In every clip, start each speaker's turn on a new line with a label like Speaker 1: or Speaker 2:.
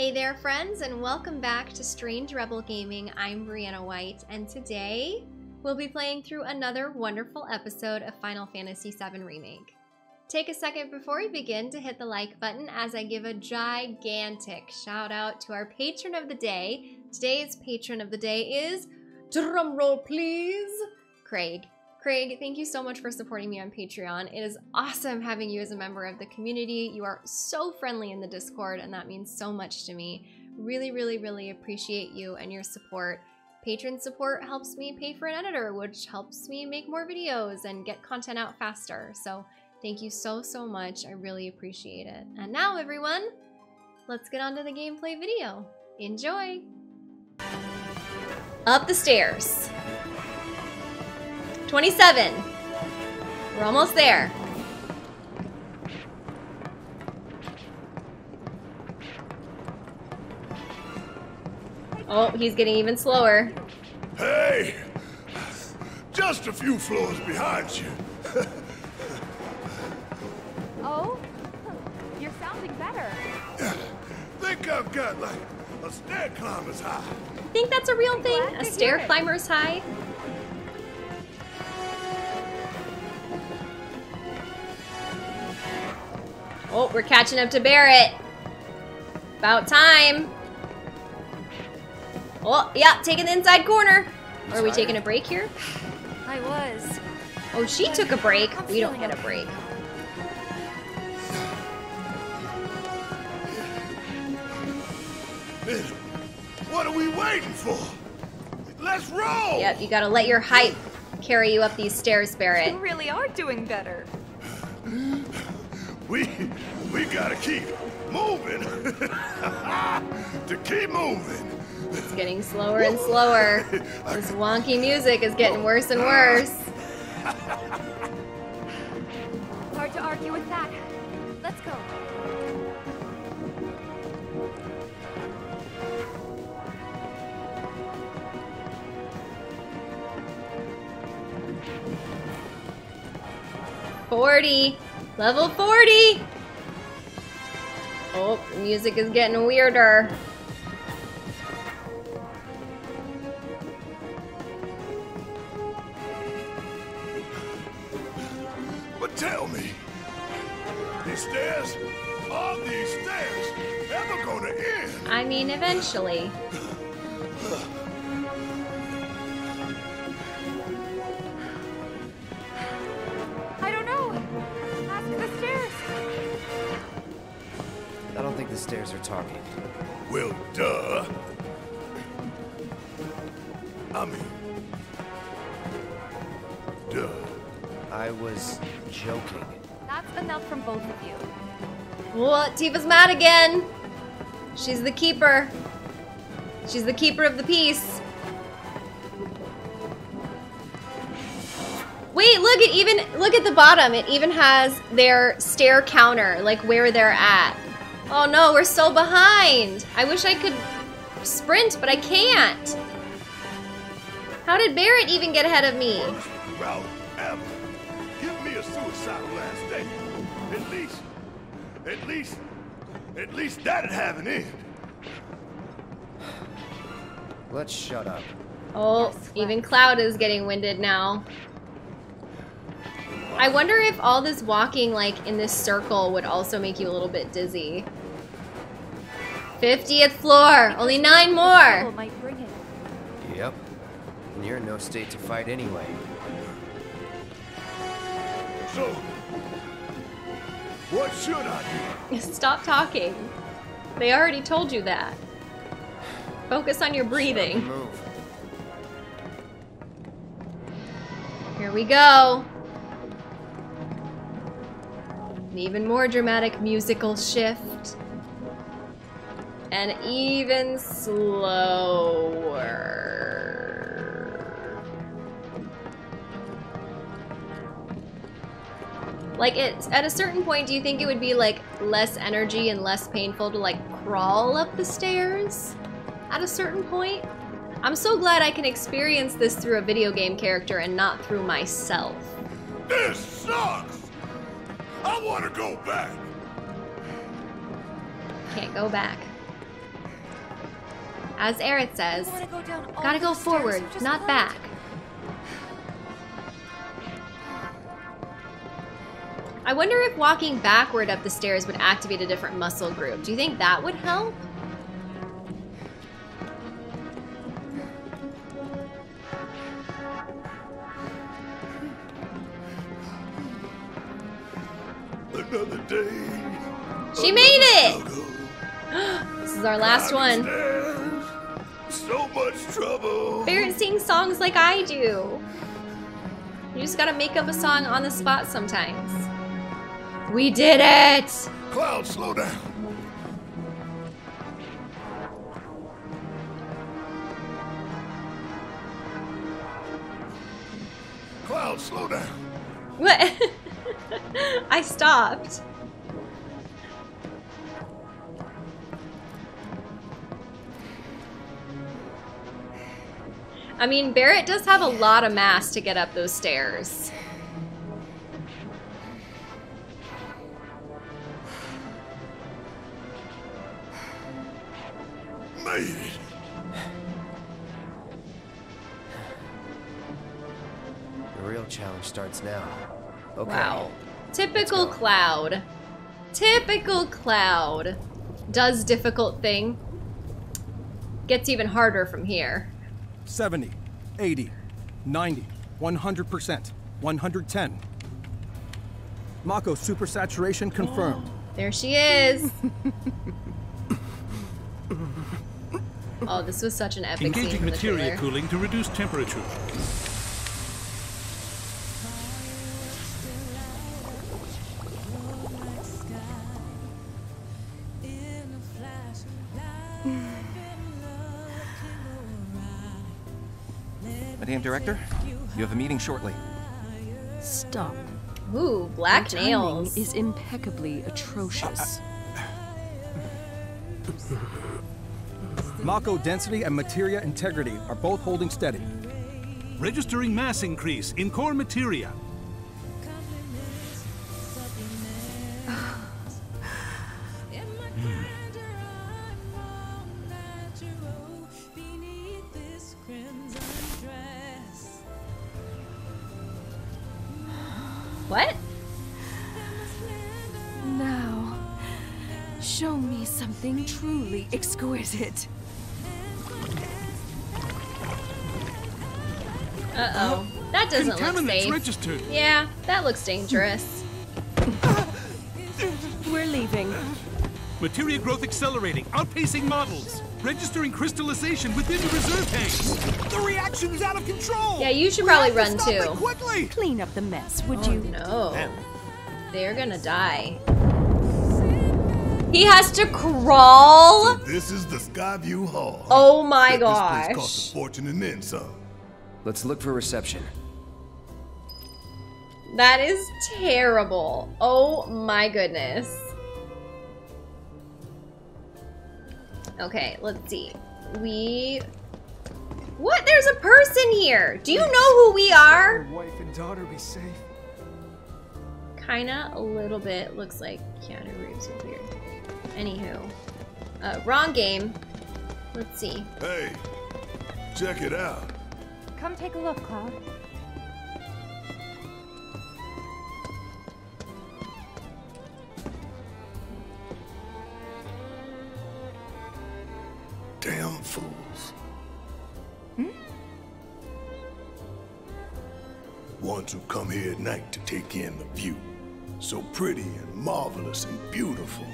Speaker 1: Hey there, friends, and welcome back to Strange Rebel Gaming. I'm Briana White, and today we'll be playing through another wonderful episode of Final Fantasy VII Remake. Take a second before we begin to hit the like button as I give a gigantic shout out to our patron of the day. Today's patron of the day is, drumroll please, Craig. Craig, thank you so much for supporting me on Patreon. It is awesome having you as a member of the community. You are so friendly in the Discord, and that means so much to me. Really, really, really appreciate you and your support. Patron support helps me pay for an editor, which helps me make more videos and get content out faster. So thank you so, so much. I really appreciate it. And now, everyone, let's get on to the gameplay video. Enjoy! Up the stairs. 27. We're almost there. Oh, he's getting even slower.
Speaker 2: Hey! Just a few floors behind you.
Speaker 3: Oh? You're sounding better.
Speaker 2: Think I've got like a stair climber's high.
Speaker 1: Think that's a real thing? A stair
Speaker 3: it.
Speaker 1: climber's high? Oh, we're catching up to Barret. About time. Oh, yeah, taking the inside corner. Are we taking a break here?
Speaker 3: I was.
Speaker 1: Oh, she took a break.
Speaker 3: I'm
Speaker 1: We don't get a break.
Speaker 2: What are we waiting for? Let's roll!
Speaker 1: Yep, you gotta let your hype carry you up these stairs,
Speaker 3: Barret.
Speaker 1: You
Speaker 3: really are doing better.
Speaker 2: We we gotta keep moving. to keep moving.
Speaker 1: It's getting slower and slower. This wonky music is getting worse and worse.
Speaker 3: Hard to argue with that. Let's go.
Speaker 1: Forty, level forty. Oh, the music is getting weirder.
Speaker 2: But tell me, these stairs, are these stairs ever gonna end?
Speaker 1: I mean, eventually.
Speaker 3: stairs
Speaker 4: are talking.
Speaker 2: Well, duh. I mean, duh.
Speaker 4: I was joking.
Speaker 3: That's enough from both of you.
Speaker 1: What? Tifa's mad again. She's the keeper. She's the keeper of the peace. Wait, look, it even look at the bottom. It even has their stair counter, like where they're at. Oh no, we're so behind. I wish I could sprint, but I can't. How did Barret even get ahead of me?
Speaker 2: Route ever. Give me a suicidal last day. At least, at least, at least that'd have an end.
Speaker 4: Let's shut up.
Speaker 1: Oh, even Cloud is getting winded now. I wonder if all this walking like in this circle would also make you a little bit dizzy. 50th floor, only nine more.
Speaker 3: might bring it.
Speaker 4: Yep. And you're in no state to fight anyway.
Speaker 2: So, what should I do?
Speaker 1: Stop talking. They already told you that. Focus on your breathing. Here we go. An even more dramatic musical shift. And even slower. Like it's at a certain point, do you think it would be like less energy and less painful to like crawl up the stairs? At a certain point? I'm so glad I can experience this through a video game character and not through myself.
Speaker 2: This sucks. I want to go back.
Speaker 1: Can't go back. As Aerith says,
Speaker 3: go
Speaker 1: gotta go forward, not
Speaker 3: climbed.
Speaker 1: back. I wonder if walking backward up the stairs would activate a different muscle group. Do you think that would help?
Speaker 2: Another day.
Speaker 1: She made it! This is our last one.
Speaker 2: So much trouble.
Speaker 1: Barret sings songs like I do. You just gotta make up a song on the spot sometimes. We did it!
Speaker 2: Cloud, slow down. Cloud, slow down.
Speaker 1: What? I stopped. I mean, Barret does have a lot of mass to get up those stairs.
Speaker 2: Made it.
Speaker 4: The real challenge starts now. Okay.
Speaker 1: Wow. Typical Cloud. Typical Cloud. Does difficult thing. Gets even harder from here.
Speaker 5: 70, 80, 90, 100%, 110. Mako supersaturation confirmed.
Speaker 1: There she is. oh, this was such an epic scene
Speaker 6: Engaging
Speaker 1: from the
Speaker 6: materia
Speaker 1: trailer.
Speaker 6: cooling to reduce temperature.
Speaker 7: Madame Director, you have a meeting shortly.
Speaker 8: Stop.
Speaker 1: Ooh, black
Speaker 8: Your
Speaker 1: nails.
Speaker 8: is impeccably atrocious.
Speaker 5: Mako density and materia integrity are both holding steady.
Speaker 6: Registering mass increase in core materia.
Speaker 1: Look
Speaker 6: Contaminants
Speaker 1: safe.
Speaker 6: registered.
Speaker 1: Yeah, that looks dangerous.
Speaker 8: We're leaving.
Speaker 6: Materia growth accelerating, outpacing models. Registering crystallization within the reserve tanks.
Speaker 5: The reaction is out of control!
Speaker 1: Yeah, you should probably run too.
Speaker 5: quickly!
Speaker 8: Clean up the mess, would
Speaker 1: Oh
Speaker 8: you?
Speaker 1: no. They're gonna die. He has to crawl?
Speaker 2: This is the Skyview Hall.
Speaker 1: Oh my
Speaker 2: Bet This place cost a fortune and then some.
Speaker 4: Let's look for reception.
Speaker 1: That is terrible. Oh my goodness. Okay, let's see. We. What? There's a person here. Do you know who we are?
Speaker 5: wife and daughter be safe.
Speaker 1: Kinda, a little bit. Looks like Keanu Reeves is weird. Anywho. Uh, wrong game. Let's see.
Speaker 2: Hey, check it out.
Speaker 3: Come take a look, Cloud.
Speaker 2: Damn fools. Hmm? Ones who come here at night to take in the view. So pretty and marvelous and beautiful.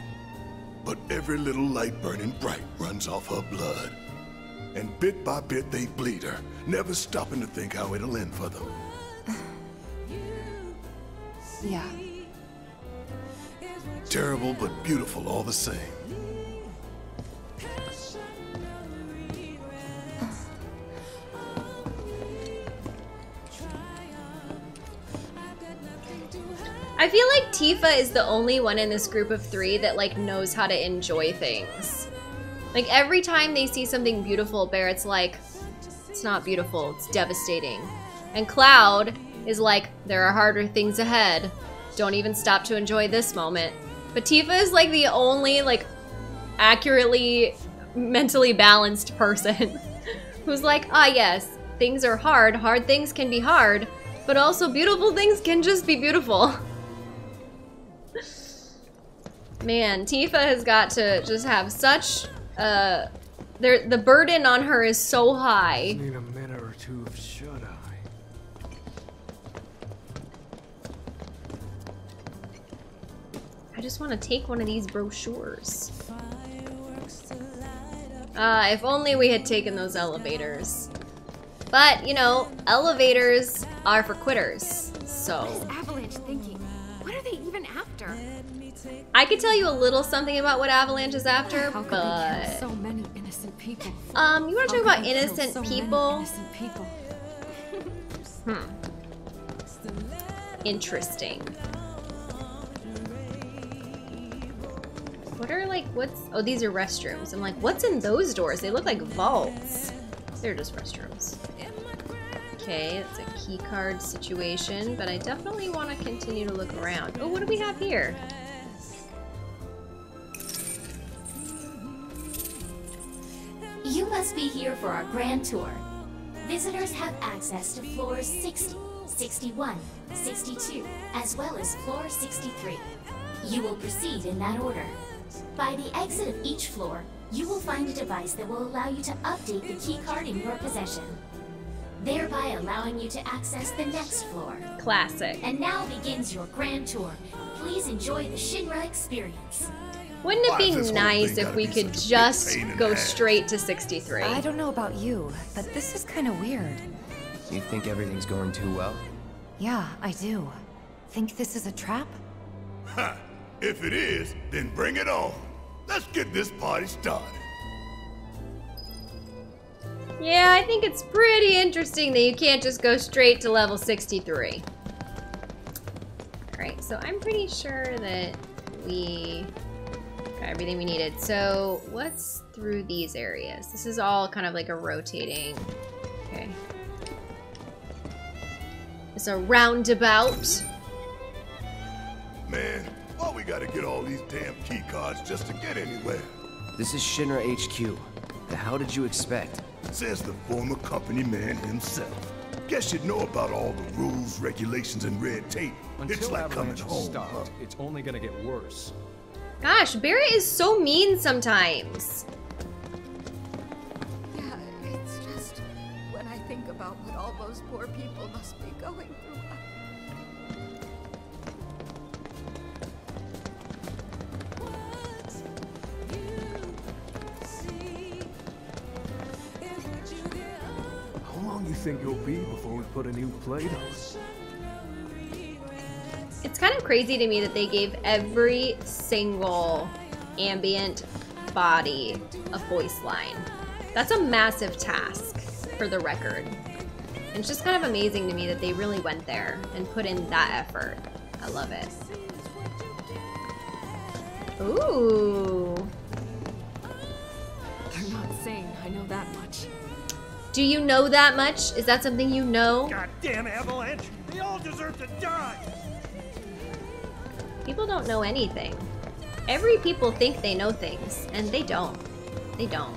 Speaker 2: But every little light burning bright runs off her blood. And bit by bit they bleed her, never stopping to think how it'll end for them.
Speaker 8: Yeah.
Speaker 2: Terrible but beautiful all the same.
Speaker 1: I feel like Tifa is the only one in this group of three that like knows how to enjoy things. Like every time they see something beautiful, Barret's like, it's not beautiful, it's devastating. And Cloud is like, there are harder things ahead. Don't even stop to enjoy this moment. But Tifa is like the only like accurately mentally balanced person who's like, ah, yes, things are hard. Hard things can be hard, but also beautiful things can just be beautiful. Man, Tifa has got to just have such uh there the burden on her is so high.
Speaker 5: Need a minute or two of shut eye.
Speaker 1: I just want to take one of these brochures. Uh, if only we had taken those elevators. But, you know, elevators are for quitters, so... I could tell you a little something about what Avalanche is after,
Speaker 8: How
Speaker 1: but...
Speaker 8: so many innocent people?
Speaker 1: Um, you want to talk about
Speaker 8: could they kill
Speaker 1: innocent
Speaker 8: so
Speaker 1: people?
Speaker 8: Innocent people.
Speaker 1: Hmm. Interesting. What are like, what's, oh, these are restrooms. I'm like, what's in those doors? They look like vaults. They're just restrooms. Okay, it's a key card situation, but I definitely want to continue to look around. Oh, what do we have here?
Speaker 9: You must be here for our grand tour. Visitors have access to floors 60, 61, 62, as well as floor 63. You will proceed in that order. By the exit of each floor, you will find a device that will allow you to update the key card in your possession, thereby allowing you to access the next floor.
Speaker 1: Classic.
Speaker 9: And now begins your grand tour. Please enjoy the Shinra experience.
Speaker 1: Wouldn't it be
Speaker 2: does this whole
Speaker 1: nice if we could
Speaker 2: such a big
Speaker 1: just go straight to 63?
Speaker 8: I don't know about you, but this is kind of weird.
Speaker 4: You think everything's going too well?
Speaker 8: Yeah, I do. Think this is a trap?
Speaker 2: Ha! If it is, then bring it on. Let's get this party started.
Speaker 1: Yeah, I think it's pretty interesting that you can't just go straight to level 63. Alright, so I'm pretty sure that we got everything we needed. So what's through these areas? This is all kind of like a rotating... Okay. It's a roundabout.
Speaker 2: Man, why we gotta get all these damn key cards just to get anywhere?
Speaker 4: This is Shinra HQ. The how did you expect?
Speaker 2: Says the former company man himself. Guess you'd know about all the rules, regulations, and red tape.
Speaker 5: Until
Speaker 2: it's like coming
Speaker 5: Avalanche is
Speaker 2: home,
Speaker 5: stopped,
Speaker 2: huh?
Speaker 5: it's only gonna get worse.
Speaker 1: Gosh, Barret is so mean sometimes.
Speaker 3: Yeah, it's just when I think about what all those poor people must be going through. I-
Speaker 5: How long you think you'll be before we put a new plate on?
Speaker 1: It's kind of crazy to me that they gave every single ambient body a voice line. That's a massive task for the record. And it's just kind of amazing to me that they really went there and put in that effort. I love it. Ooh.
Speaker 8: They're not sane, I know that much.
Speaker 1: Do you know that much? Is that something you know?
Speaker 6: Goddamn avalanche! They all deserve to die!
Speaker 1: People don't know anything. Every people think they know things, and they don't. They don't.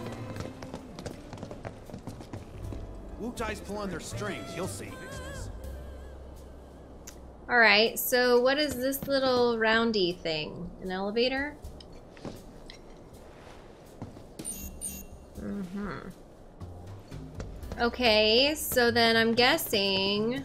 Speaker 10: Wutai's pulling their strings, you'll see.
Speaker 1: Alright, so what is this little roundy thing? An elevator? Mm-hmm. Okay, so then I'm guessing...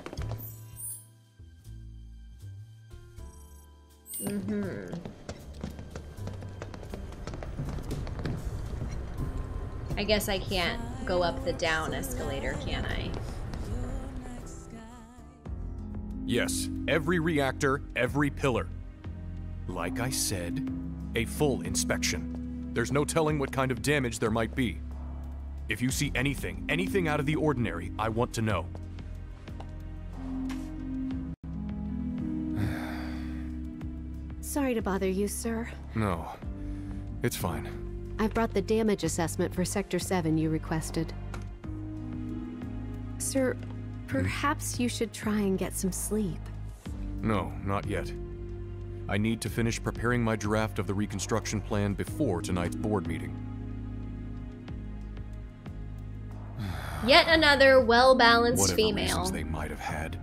Speaker 1: I guess I can't go up the down escalator, can I?
Speaker 6: Yes, every reactor, every pillar. Like I said, a full inspection. There's no telling what kind of damage there might be. If you see anything, anything out of the ordinary, I want to know.
Speaker 11: Sorry to bother you, sir.
Speaker 6: No, it's fine.
Speaker 11: I've brought the damage assessment for Sector 7 you requested. Sir, perhaps you should try and get some sleep.
Speaker 6: No, not yet. I need to finish preparing my draft of the reconstruction plan before tonight's board meeting.
Speaker 1: Yet another well-balanced
Speaker 6: Whatever
Speaker 1: female.
Speaker 6: reasons they might have had,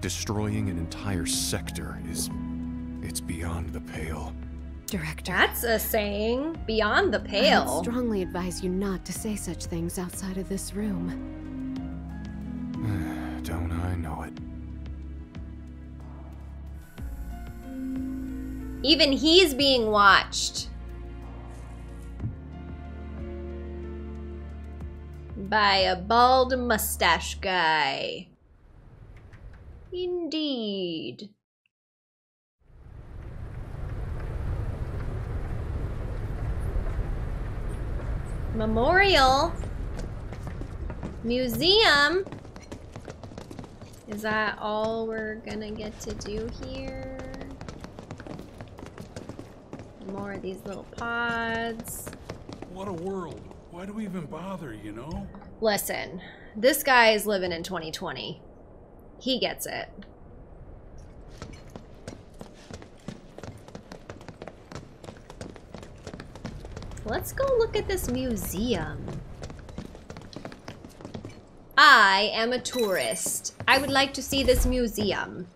Speaker 6: destroying an entire sector is... it's beyond the pale.
Speaker 11: Director.
Speaker 1: That's a saying. Beyond the
Speaker 11: I
Speaker 1: pale.
Speaker 11: would strongly advise you not to say such things outside of this room.
Speaker 6: Don't I know it?
Speaker 1: Even he's being watched. By a bald mustache guy. Indeed. Memorial. Museum. Is that all we're gonna get to do here? More of these little pods.
Speaker 12: What a world. Why do we even bother, you know?
Speaker 1: Listen, this guy is living in 2020. He gets it. Let's go look at this museum. I am a tourist. I would like to see this museum.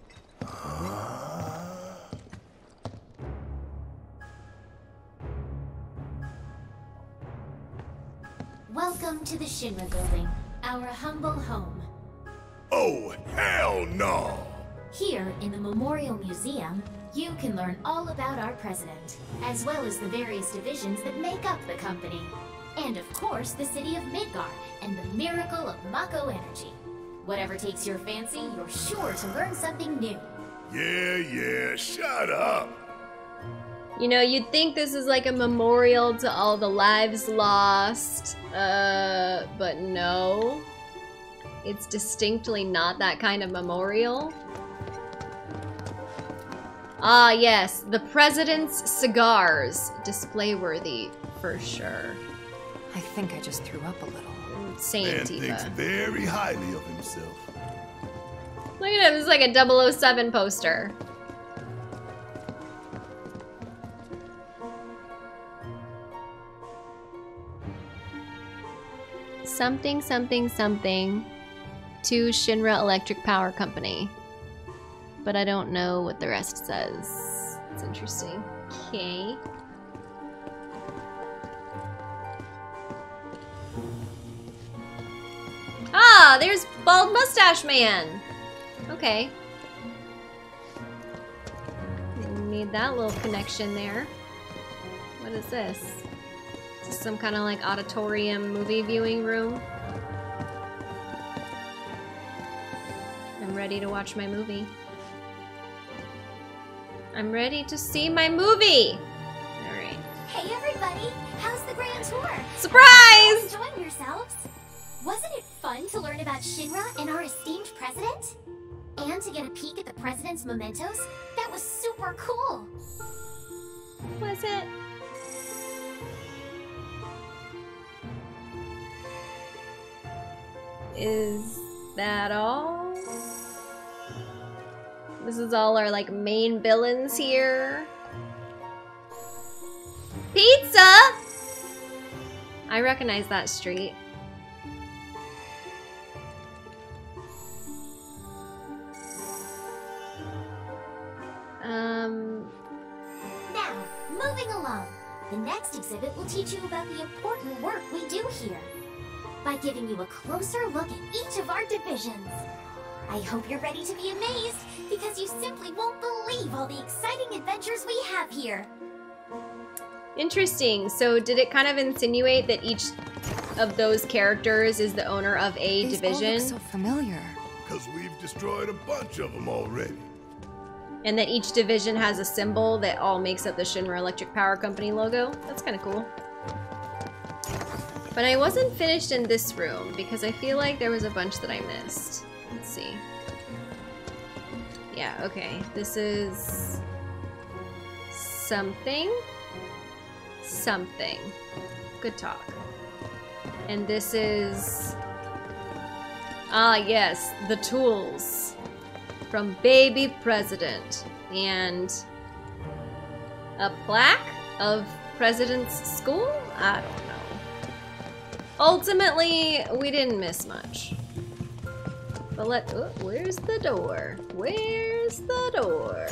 Speaker 9: Welcome to the Shinra building, our humble home.
Speaker 2: Oh, hell no!
Speaker 9: Here in the Memorial Museum, you can learn all about our president, as well as the various divisions that make up the company. And of course, the city of Midgar and the miracle of Mako energy. Whatever takes your fancy, you're sure to learn something new.
Speaker 2: Yeah, yeah, shut up.
Speaker 1: You know, you'd think this is like a memorial to all the lives lost, uh, but no. It's distinctly not that kind of memorial. Ah, yes, the president's cigars. Display worthy for sure.
Speaker 8: I think I just threw up a little.
Speaker 1: Insane,
Speaker 2: Man thinks very highly of himself.
Speaker 1: Look at him, this is like a 007 poster. Something, something, something to Shinra Electric Power Company. But I don't know what the rest says. It's interesting. Okay. Ah, there's Bald Mustache Man. Okay. Need that little connection there. What is this? Is this some kind of like auditorium movie viewing room? I'm ready to watch my movie. I'm ready to see my movie. All right.
Speaker 9: Hey everybody, how's the grand tour?
Speaker 1: Surprise!
Speaker 9: Enjoying yourselves? Wasn't it fun to learn about Shinra and our esteemed president? And to get a peek at the president's mementos? That was super cool.
Speaker 1: Was it? Is that all? This is all our like main villains here. Pizza! I recognize that street. Um,
Speaker 9: Now, moving along. The next exhibit will teach you about the important work we do here by giving you a closer look at each of our divisions. I hope you're ready to be amazed because you simply won't believe all the exciting adventures we have here.
Speaker 1: Interesting. So did it kind of insinuate that each of those characters is the owner of a
Speaker 8: These all
Speaker 1: division?
Speaker 8: look so familiar.
Speaker 2: Because we've destroyed a bunch of them already.
Speaker 1: And that each division has a symbol that all makes up the Shinra Electric Power Company logo? That's kind of cool. But I wasn't finished in this room because I feel like there was a bunch that I missed. Let's see. Yeah, okay. This is... Something. Something. Good talk. And this is... Ah, yes. The tools. From Baby President. And... A plaque of President's School? I don't know. ultimately, we didn't miss much. But let, oh, where's the door? Where's the door?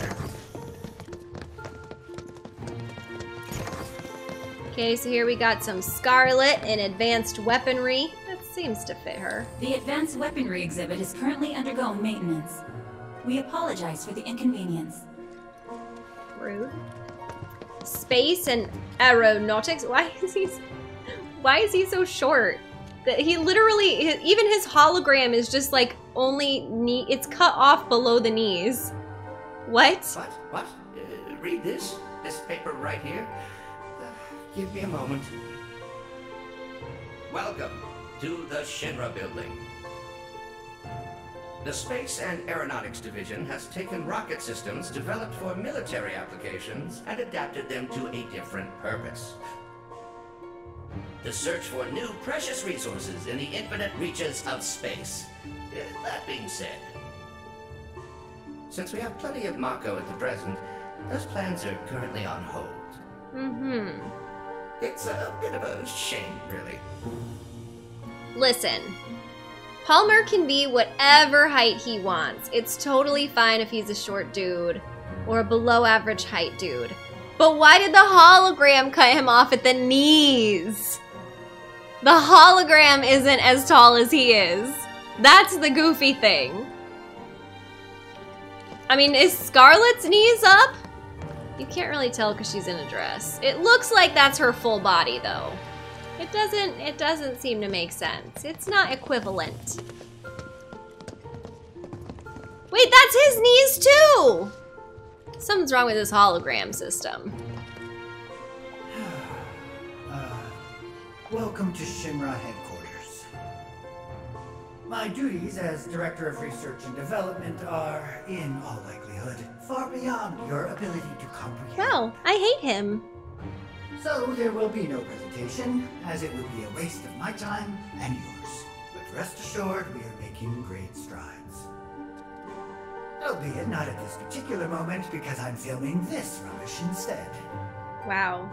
Speaker 1: Okay, so here we got some Scarlet and advanced weaponry. That seems to fit her.
Speaker 13: The advanced weaponry exhibit is currently undergoing maintenance. We apologize for the inconvenience.
Speaker 1: Rude. Space and aeronautics. Why is he? Why is he so short? That he literally, even his hologram is just like only knee. It's cut off below the knees. What?
Speaker 14: What? What? Uh, read this. This paper right here. Uh, give me a moment. Welcome to the Shinra building. The Space and Aeronautics Division has taken rocket systems developed for military applications and adapted them to a different purpose. The search for new precious resources in the infinite reaches of space. That being said, since we have plenty of Mako at the present, those plans are currently on hold.
Speaker 1: Mm-hmm.
Speaker 14: It's a bit of a shame, really.
Speaker 1: Listen, Palmer can be whatever height he wants. It's totally fine if he's a short dude or a below average height dude. But why did the hologram cut him off at the knees? The hologram isn't as tall as he is. That's the goofy thing. I mean, is Scarlet's knees up? You can't really tell because she's in a dress. It looks like that's her full body though. It doesn't, it doesn't seem to make sense. It's not equivalent. Wait, that's his knees too! Something's wrong with this hologram system.
Speaker 15: uh, welcome to Shinra headquarters. My duties as Director of Research and Development are, in all likelihood, far beyond your ability to comprehend.
Speaker 1: Wow, I hate him.
Speaker 15: So there will be no presentation, as it would be a waste of my time and yours. But rest assured, we are making great strides. Oh, Albeit not at this particular moment, because I'm filming this rubbish instead.
Speaker 1: Wow.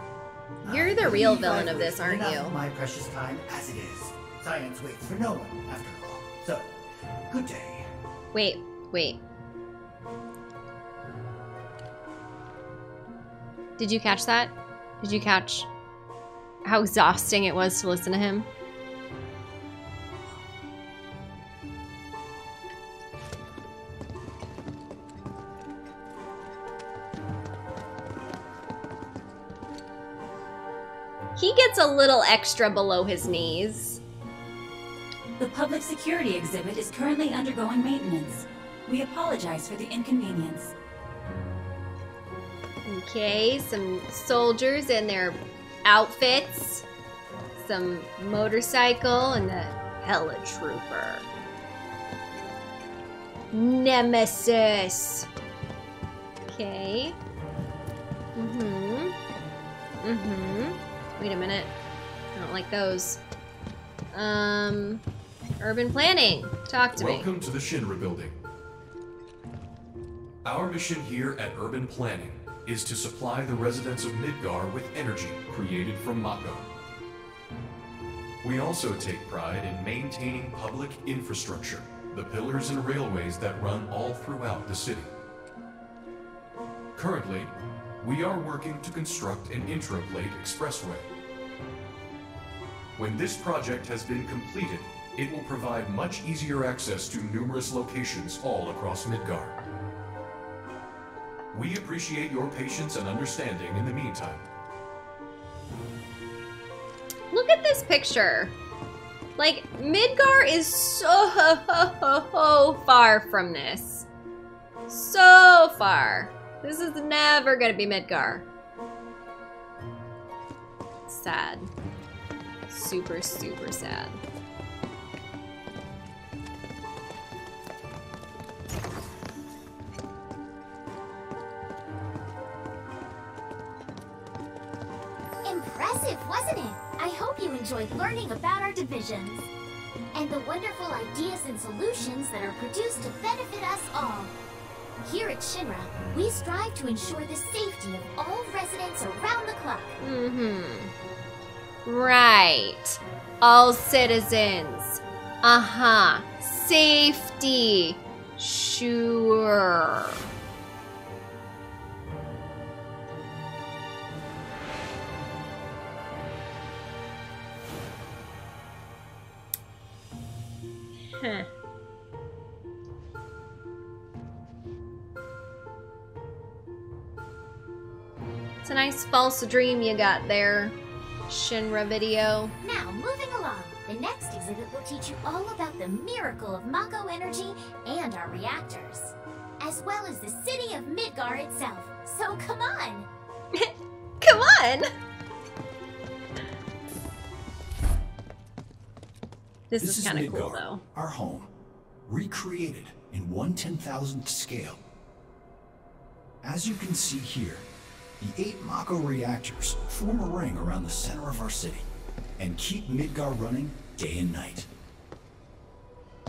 Speaker 1: You're the real villain of this, aren't you?
Speaker 15: my precious time as it is. Science waits for no one, after all. So, good day.
Speaker 1: Wait, wait. Did you catch that? Did you catch how exhausting it was to listen to him? Gets a little extra below his knees.
Speaker 13: The public security exhibit is currently undergoing maintenance. We apologize for the inconvenience.
Speaker 1: Okay, some soldiers in their outfits. Some motorcycle and the helitrooper. Nemesis. Okay. Mm-hmm. Mm-hmm. Wait a minute. I don't like those. Um, urban planning. Talk to
Speaker 6: Welcome
Speaker 1: me.
Speaker 6: Welcome to the Shinra building. Our mission here at Urban Planning is to supply the residents of Midgar with energy created from Mako. We also take pride in maintaining public infrastructure, the pillars and railways that run all throughout the city. Currently, we are working to construct an intraplate expressway. When this project has been completed, it will provide much easier access to numerous locations all across Midgar. We appreciate your patience and understanding in the meantime.
Speaker 1: Look at this picture. Like, Midgar is so far from this. So far. This is never gonna be Midgar. Sad. Super, super sad.
Speaker 9: Impressive, wasn't it? I hope you enjoyed learning about our divisions and the wonderful ideas and solutions that are produced to benefit us all. Here at Shinra, we strive to ensure the safety of all residents around the clock.
Speaker 1: Mm-hmm. Right. All citizens. Uh-huh. Safety. Sure. Huh. Nice false dream you got there, Shinra video.
Speaker 9: Now, moving along, the next exhibit will teach you all about the miracle of Mako energy and our reactors, as well as the city of Midgar itself. So come on!
Speaker 1: come on! This,
Speaker 16: This
Speaker 1: is,
Speaker 16: is
Speaker 1: kind of cool
Speaker 16: Midgar,
Speaker 1: though.
Speaker 16: Our home, recreated in one ten thousandth scale. As you can see here, the eight Mako reactors form a ring around the center of our city and keep Midgar running day and night.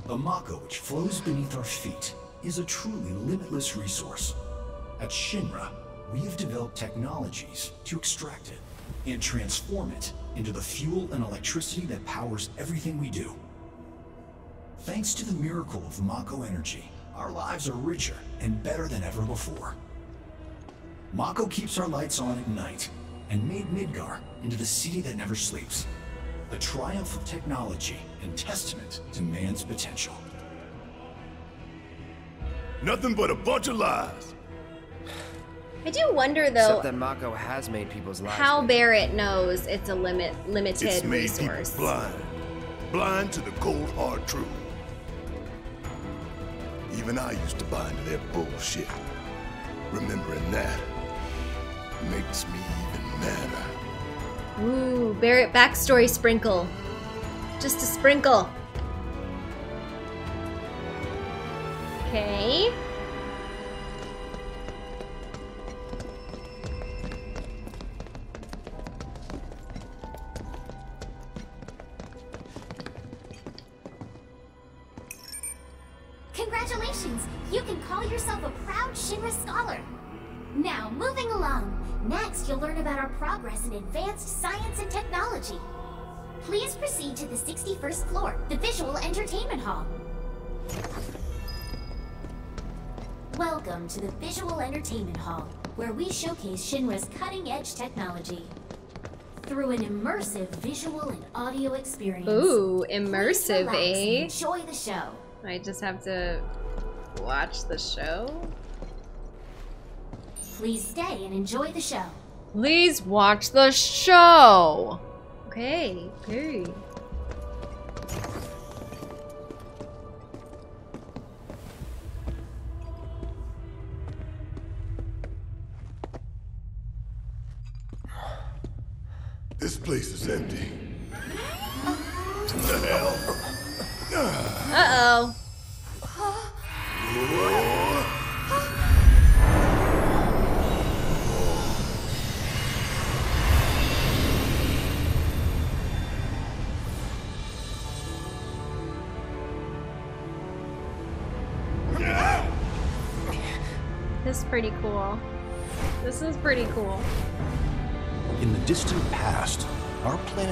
Speaker 16: The Mako which flows beneath our feet is a truly limitless resource. At Shinra, we have developed technologies to extract it and transform it into the fuel and electricity that powers everything we do. Thanks to the miracle of Mako energy, our lives are richer and better than ever before. Mako keeps our lights on at night and made Midgar into the city that never sleeps. A triumph of technology and testament to man's potential.
Speaker 2: Nothing but a bunch of lies.
Speaker 1: I do wonder though
Speaker 4: Except that Mako has made people's lives
Speaker 1: how Barret knows it's a limit limited
Speaker 2: It's made
Speaker 1: resource.
Speaker 2: people blind. Blind to the cold, hard truth. Even I used to buy into their bullshit. Remembering that makes me even madder.
Speaker 1: Ooh, Barret backstory sprinkle. Just a sprinkle. Okay.
Speaker 9: Congratulations! You can call yourself a proud Shinra scholar. Now, moving along. Next, you'll learn about our progress in advanced science and technology. Please proceed to the 61st floor, the Visual Entertainment Hall. Welcome to the Visual Entertainment Hall, where we showcase Shinra's cutting-edge technology. Through an immersive visual and audio experience.
Speaker 1: Ooh, immersive, eh?
Speaker 9: Enjoy the show.
Speaker 1: I just have to watch the show.
Speaker 9: Please stay and enjoy the show.
Speaker 1: Please watch the show. Okay, okay.
Speaker 2: This place is empty.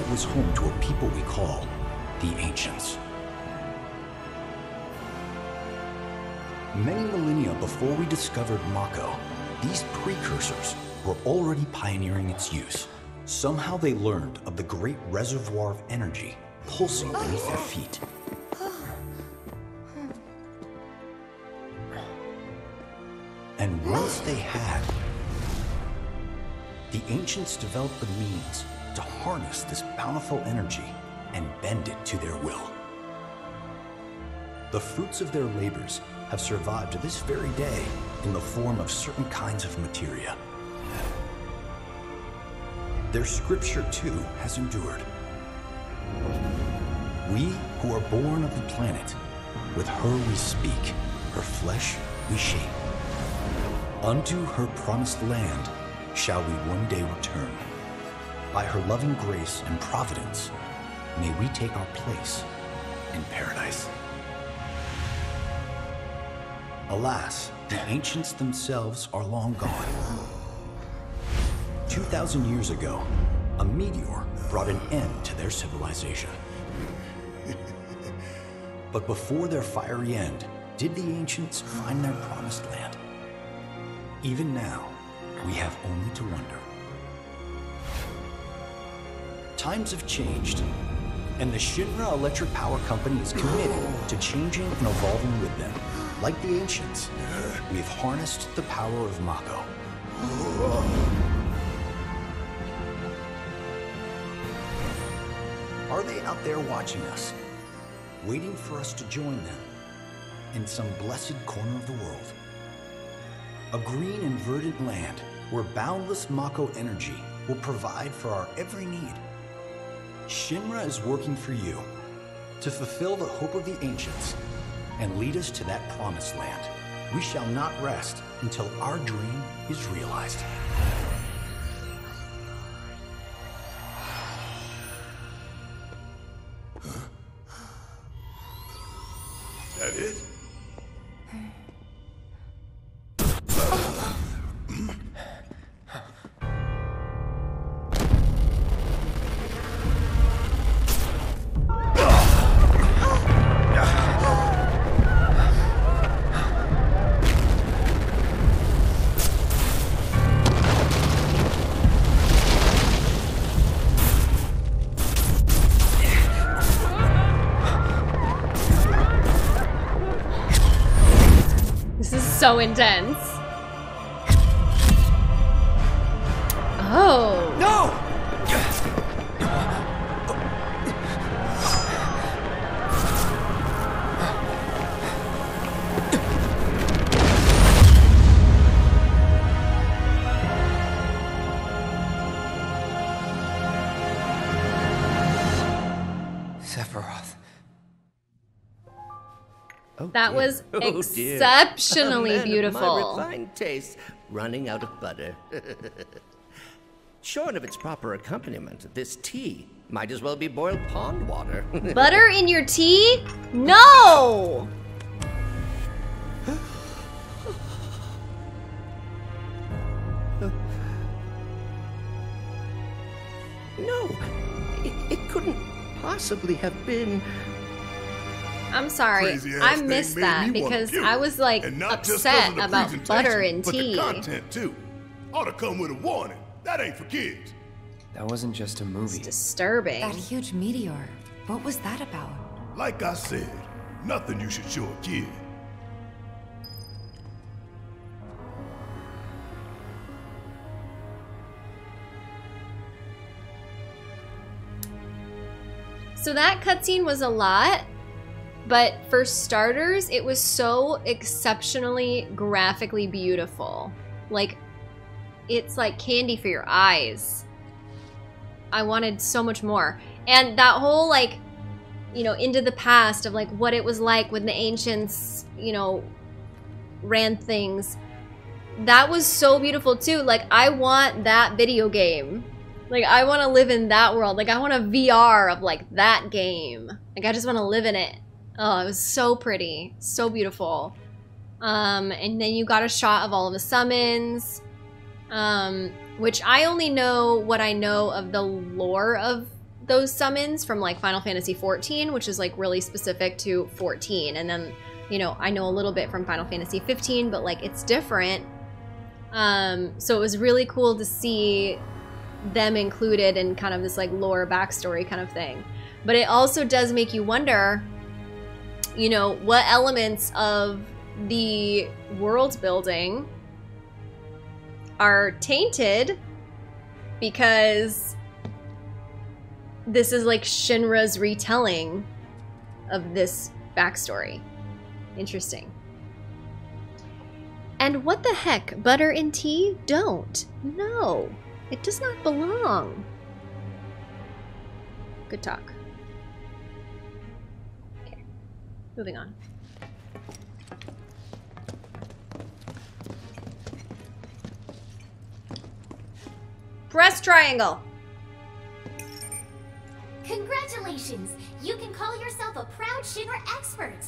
Speaker 16: Was home to a people we call the Ancients. Many millennia before we discovered Mako, these precursors were already pioneering its use. Somehow they learned of the great reservoir of energy pulsing beneath their feet. And once they had, the ancients developed the means to harness this bountiful energy and bend it to their will. The fruits of their labors have survived to this very day in the form of certain kinds of materia. Their scripture, too, has endured. We who are born of the planet, with her we speak, her flesh we shape. Unto her promised land shall we one day return. By her loving grace and providence, may we take our place in paradise. Alas, the ancients themselves are long gone. 2,000 years ago, a meteor brought an end to their civilization. but before their fiery end, did the ancients find their promised land? Even now, we have only to wonder. Times have changed, and the Shinra Electric Power Company is committed to changing and evolving with them. Like the ancients, we've harnessed the power of Mako. Are they out there watching us? Waiting for us to join them in some blessed corner of the world? A green and verdant land where boundless Mako energy will provide for our every need. Shinra is working for you to fulfill the hope of the ancients and lead us to that promised land. We shall not rest until our dream is realized.
Speaker 1: So intense. That was
Speaker 14: Oh,
Speaker 1: exceptionally
Speaker 14: oh, of
Speaker 1: beautiful.
Speaker 14: My refined taste running out of butter. Short of its proper accompaniment, this tea might as well be boiled pond water.
Speaker 1: Butter in your tea? No!
Speaker 14: No, it, it couldn't possibly have been.
Speaker 1: I'm sorry.
Speaker 2: Crazy-ass
Speaker 1: I missed
Speaker 2: made
Speaker 1: that because
Speaker 2: puke.
Speaker 1: I was like
Speaker 2: And not just 'cause
Speaker 1: upset about butter
Speaker 2: presentation,
Speaker 1: and
Speaker 2: but the
Speaker 1: tea.
Speaker 2: content too. Ought to come with a warning. That ain't for kids.
Speaker 4: That wasn't just a movie.
Speaker 1: It's Disturbing.
Speaker 8: That huge meteor. What was that about?
Speaker 2: Like I said, nothing you should show a kid.
Speaker 1: So that cutscene was a lot, but for starters, it was so exceptionally graphically beautiful. Like, it's like candy for your eyes. I wanted so much more. And that whole, like, you know, into the past of like what it was like when the ancients, you know, ran things. That was so beautiful too. Like, I want that video game. Like, I want to live in that world. Like, I want a VR of like that game. Like, I just want to live in it. Oh, it was so pretty, so beautiful. Um, and then you got a shot of all of the summons, um, which I only know what I know of the lore of those summons from like Final Fantasy 14, which is like really specific to 14. And then, you know, I know a little bit from Final Fantasy 15, but like it's different. Um, so it was really cool to see them included in kind of this like lore backstory kind of thing. But it also does make you wonder, you know, what elements of the world building are tainted because this is like Shinra's retelling of this backstory. Interesting. And what the heck? Butter and tea? Don't. No. It does not belong. Good talk. Moving on. Press triangle.
Speaker 9: Congratulations! You can call yourself a proud Shinra expert!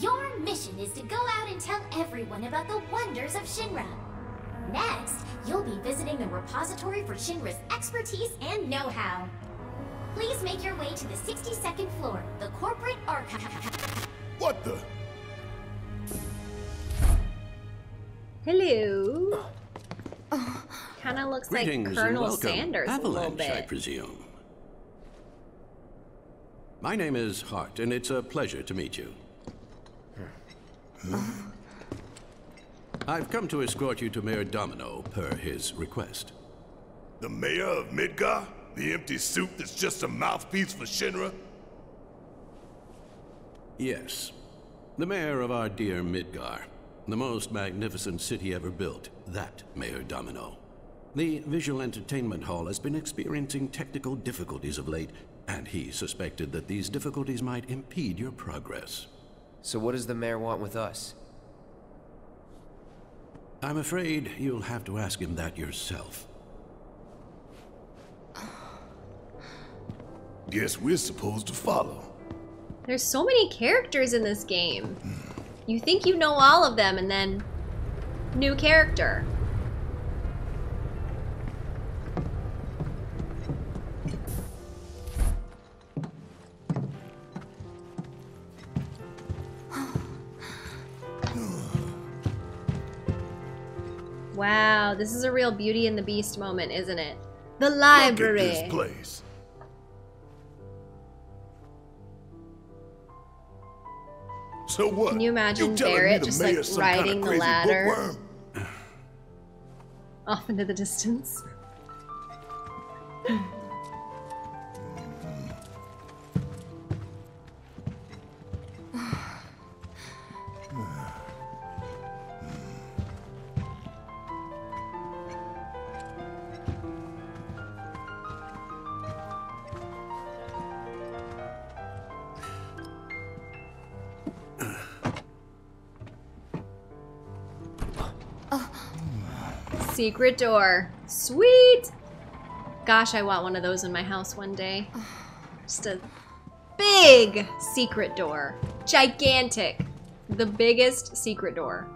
Speaker 9: Your mission is to go out and tell everyone about the wonders of Shinra. Next, you'll be visiting the repository for Shinra's expertise and know-how. Please make your way to the 62nd floor, the corporate archive.
Speaker 2: What the?
Speaker 1: Hello. Kind of looks like
Speaker 17: Greetings and
Speaker 1: Colonel
Speaker 17: welcome.
Speaker 1: Sanders a little
Speaker 17: Avalanche, I presume. My name is Hart, and it's a pleasure to meet you. Hmm? I've come to escort you to Mayor Domino, per his request.
Speaker 2: The mayor of Midgar? The empty suit that's just a mouthpiece for Shinra?
Speaker 17: Yes. The mayor of our dear Midgar. The most magnificent city ever built. That Mayor Domino. The visual entertainment hall has been experiencing technical difficulties of late, and he suspected that these difficulties might impede your progress.
Speaker 4: So what does the mayor want with us?
Speaker 17: I'm afraid you'll have to ask him that yourself.
Speaker 2: Guess we're supposed to follow.
Speaker 1: There's so many characters in this game. You think you know all of them, and then new character. Wow, this is a real Beauty and the Beast moment, isn't it? The
Speaker 2: Look at
Speaker 1: library.
Speaker 2: this place. So what?
Speaker 1: Can you imagine
Speaker 2: Barret
Speaker 1: just like
Speaker 2: mayor's some kinda
Speaker 1: riding the ladder off into the distance? Secret door. Sweet! Gosh, I want one of those in my house one day. Just a big secret door. Gigantic. The biggest secret door.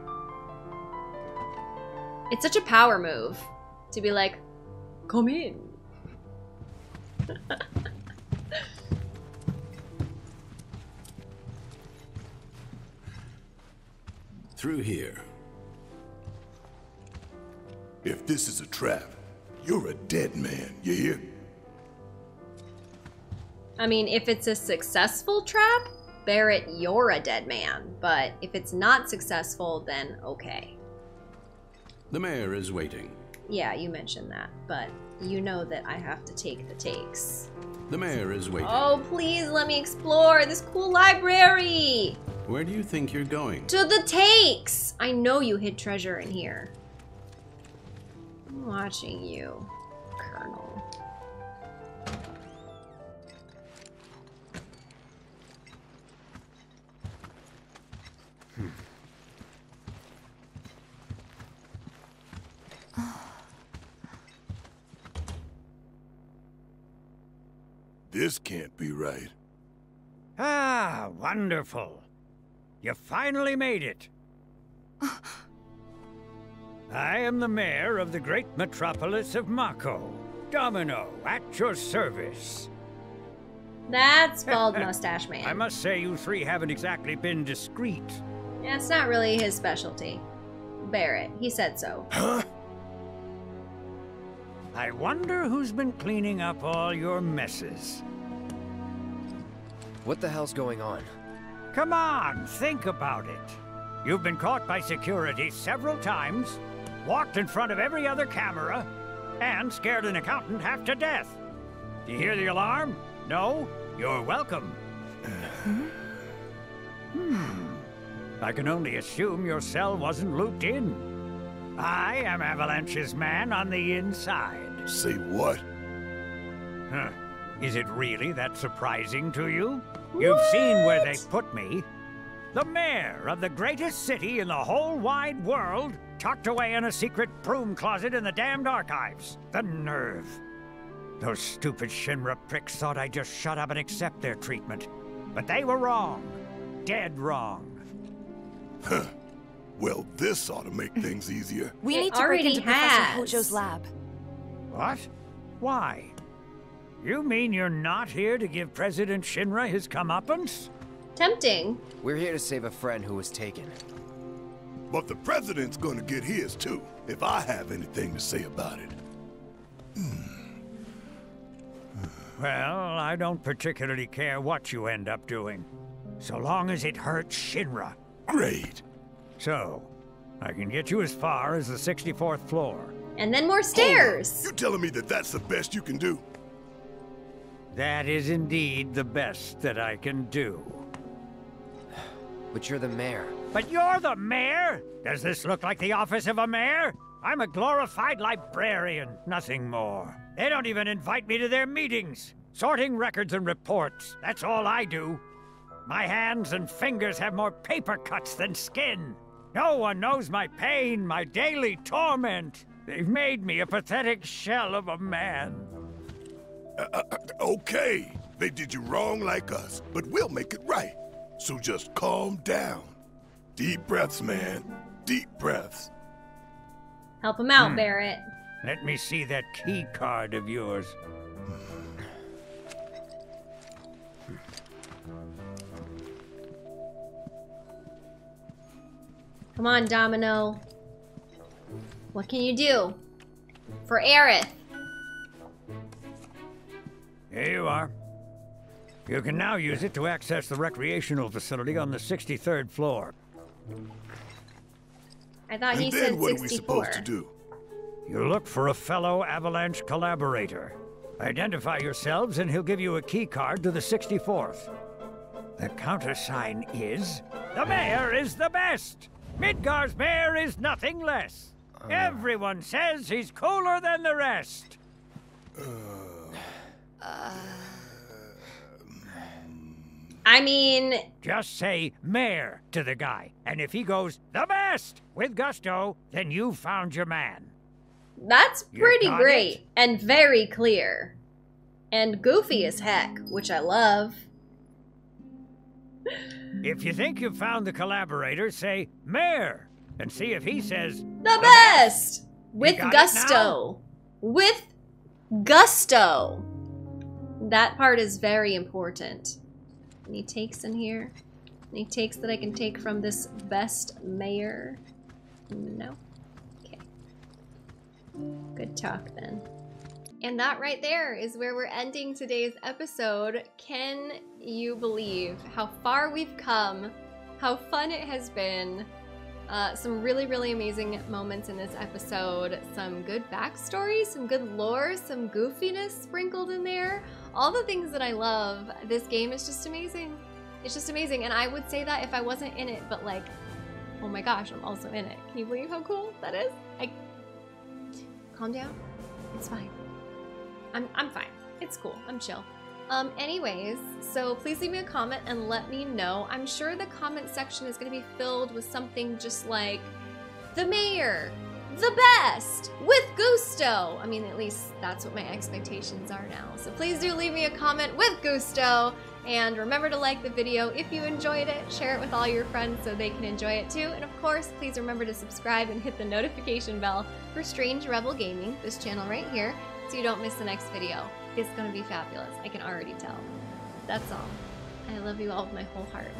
Speaker 1: It's such a power move to be like, come in.
Speaker 17: Through here.
Speaker 2: If this is a trap, you're a dead man, you hear?
Speaker 1: I mean, if it's a successful trap, Barret, you're a dead man. But if it's not successful, then okay.
Speaker 17: The mayor is waiting.
Speaker 1: Yeah, you mentioned that, but you know that I have to take the takes.
Speaker 17: The mayor is waiting.
Speaker 1: Oh, please let me explore this cool library!
Speaker 17: Where do you think you're going?
Speaker 1: To the takes! I know you hid treasure in here. I'm watching you, Colonel.
Speaker 2: This can't be right.
Speaker 18: Ah, wonderful. You finally made it. I am the mayor of the great metropolis of Mako. Domino, at your service.
Speaker 1: That's Bald Mustache Man.
Speaker 18: I must say you three haven't exactly been discreet.
Speaker 1: Yeah, it's not really his specialty. Barret, he said so.
Speaker 2: Huh?
Speaker 18: I wonder who's been cleaning up all your messes.
Speaker 4: What the hell's going on?
Speaker 18: Come on, think about it. You've been caught by security several times, walked in front of every other camera, and scared an accountant half to death. Do you hear the alarm? No? You're welcome. Hmm. I can only assume your cell wasn't looped in. I am Avalanche's man on the inside.
Speaker 2: Say what?
Speaker 18: Huh. Is it really that surprising to you? You've seen where they put me. The mayor of the greatest city in the whole wide world, tucked away in a secret broom closet in the damned archives. The nerve. Those stupid Shinra pricks thought I'd just shut up and accept their treatment. But they were wrong. Dead wrong.
Speaker 2: Huh. Well, this ought to make things easier.
Speaker 8: We
Speaker 1: It
Speaker 8: need to break
Speaker 1: already
Speaker 8: into Professor. Hojo's lab.
Speaker 18: What? Why? You mean you're not here to give President Shinra his comeuppance?
Speaker 1: Tempting.
Speaker 4: We're here to save a friend who was taken.
Speaker 2: But the president's gonna get his too, if I have anything to say about it. Hmm.
Speaker 18: Well, I don't particularly care what you end up doing, so long as it hurts Shinra.
Speaker 2: Great.
Speaker 18: So, I can get you as far as the 64th floor.
Speaker 1: And then more oh, stairs.
Speaker 2: You're telling me that that's the best you can do?
Speaker 18: That is indeed the best that I can do.
Speaker 4: But you're the mayor.
Speaker 18: But you're the mayor? Does this look like the office of a mayor? I'm a glorified librarian, nothing more. They don't even invite me to their meetings. Sorting records and reports, that's all I do. My hands and fingers have more paper cuts than skin. No one knows my pain, my daily torment. They've made me a pathetic shell of a man.
Speaker 2: Uh, uh, okay, they did you wrong like us, but we'll make it right. So just calm down. Deep breaths, man. Deep breaths.
Speaker 1: Help him out,
Speaker 18: Hmm.
Speaker 1: Barret.
Speaker 18: Let me see that key card of yours.
Speaker 1: Come on, Domino. What can you do? For Aerith.
Speaker 18: Here you are. You can now use it to access the recreational facility on the 63rd floor.
Speaker 1: I thought he
Speaker 2: and
Speaker 1: said
Speaker 2: then what are we supposed to do?
Speaker 18: You look for a fellow Avalanche collaborator. Identify yourselves and he'll give you a key card to the 64th. The countersign is The mayor is the best! Midgar's mayor is nothing less. Uh. Everyone says he's cooler than the rest. Uh. Uh.
Speaker 1: I mean,
Speaker 18: Just say mayor to the guy, and if he goes the best with gusto, then you've found your man.
Speaker 1: that's pretty great
Speaker 18: it?
Speaker 1: and very clear. And goofy as heck, which I love.
Speaker 18: If you think you've found the collaborator, say mayor, and see if he says
Speaker 1: The best! With gusto. With gusto. That part is very important. Any takes in here? Any takes that I can take from this best mayor? No. Okay. Good talk then. And that right there is where we're ending today's episode. Can you believe how far we've come? How fun it has been? Uh, some really, really amazing moments in this episode. Some good backstory, some good lore, some goofiness sprinkled in there. All the things that I love. This game is just amazing. It's just amazing. And I would say that if I wasn't in it, but like, oh my gosh, I'm also in it. Can you believe how cool that is? I calm down. It's fine. I'm I'm fine. It's cool. I'm chill. Um, anyways, so please leave me a comment and let me know. I'm sure the comment section is going to be filled with something just like the mayor, the best, with gusto. I mean, at least that's what my expectations are now. So please do leave me a comment with gusto. And remember to like the video if you enjoyed it, share it with all your friends so they can enjoy it too. And of course, please remember to subscribe and hit the notification bell for Strange Rebel Gaming, this channel right here, so you don't miss the next video. It's gonna be fabulous, I can already tell. That's all. I love you all with my whole heart.